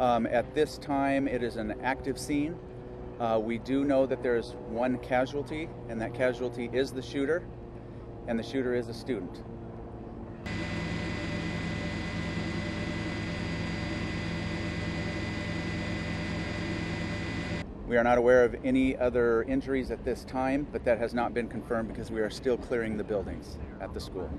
Um, at this time, it is an active scene. Uh, we do know that there is one casualty, and that casualty is the shooter, and the shooter is a student. We are not aware of any other injuries at this time, but that has not been confirmed because we are still clearing the buildings at the school.